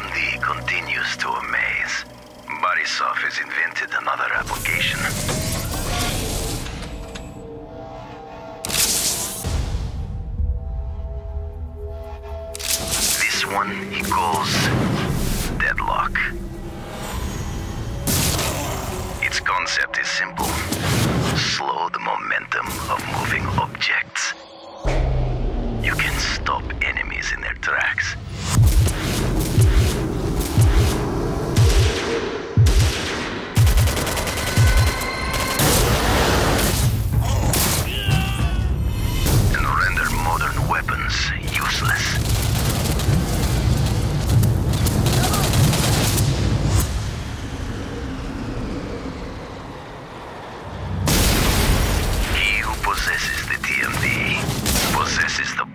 TMD continues to amaze. Borisov has invented another application. This one he calls Deadlock. Its concept is simple. Slow the momentum of moving objects. You can stop enemies in their tracks. Who possesses the